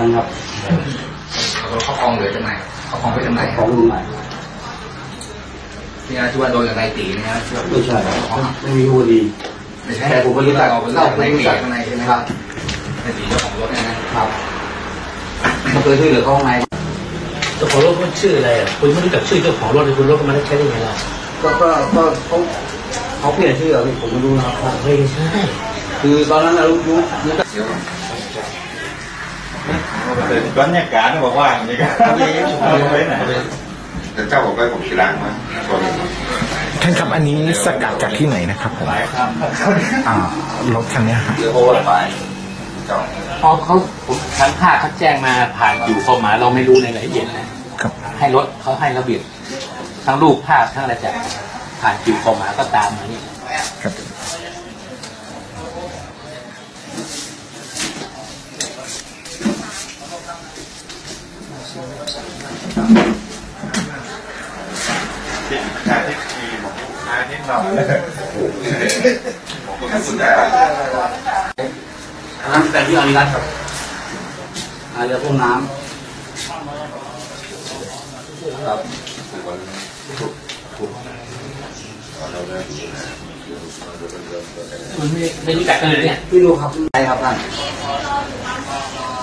แปดพันครับรถเข้ากองเหลือจำหน่ายเข้ากองไปจำหน่ายของลุงใหม่ที่นะที่ว่าโดนกับนายตีเนี่ยนะที่ว่าไม่ใช่ไม่มีผู้ดีไม่ใช่แต่ผมก็รู้จักเราเป็นเรานายไม่รู้ตีจักข้างในใช่ไหมครับนายตีเจ้าของรถเนี่ยนะครับเขาเคยช่วยเหลือเขาข้างในเจ้าของรถมันชื่ออะไรอะคุณไม่รู้จักชื่อเจ้าของรถเลยคุณรถมันได้ใช้ได้ไงล่ะก็ก็ก็เขาเขาเปลี่ยนชื่อเหรอพี่ผมไม่รู้นะครับไม่ใช่คือตอนนั้นเรารู้รู้รู้จักเดี๋ยว บรรยากาศบอกว่าอย่างนี้ก็ไปไหนแต่เจ้าบอกว่าผมกีฬางมาส่วนท่านครับอันนี้สกัดจากที่ไหนนะครับผมหลายครั้งอ่ารถคันเนี้ยครับเรือโอ้ไปเจ้าพอเขาผมทางภาคเขาแจ้งมาผ่านอยู่เข้ามาเราไม่รู้ในรายละเอียดนะครับให้รถเขาให้ระเบียบทั้งรูปภาพทั้งอะไรจากผ่านคิวเข้ามาก็ตามมานี่ ครับ ชาที่ทีบอกชาที่เราผมก็สนใจอันนั้นแต่ที่อาริรัตน์ครับอาเรือพ่นน้ำครับคุณไม่ไม่รู้จักกันเลยเนี่ยพี่รู้ครับใช่ครับท่าน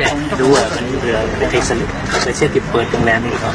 จ้งดูอะมันเรือไม่เคยสลิปเขาไปเช็คติดเปิดโรงแรมนี่ครับ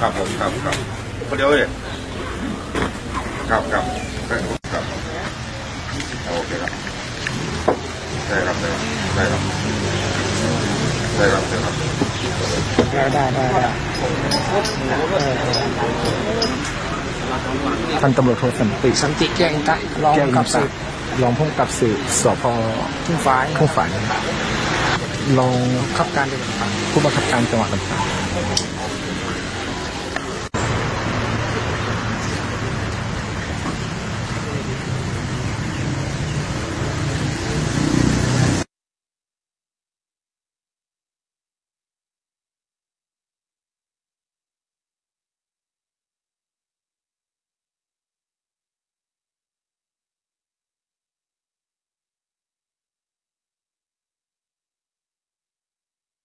ครับผมครับครับคนเดียวเลยครับครับครับครับโอเคครับได้ครับได้ครับได้ครับได้ครับได้ครับได้ได้ได้พันตำรวจโทสันติสันติแจ้งตะรองแก้วกับสืบรองผู้กำกับสืบสพทุ่งฟ้ายทุ่งฝายรองขับการเดินทางผู้บังคับการจังหวัดลำป Thank you.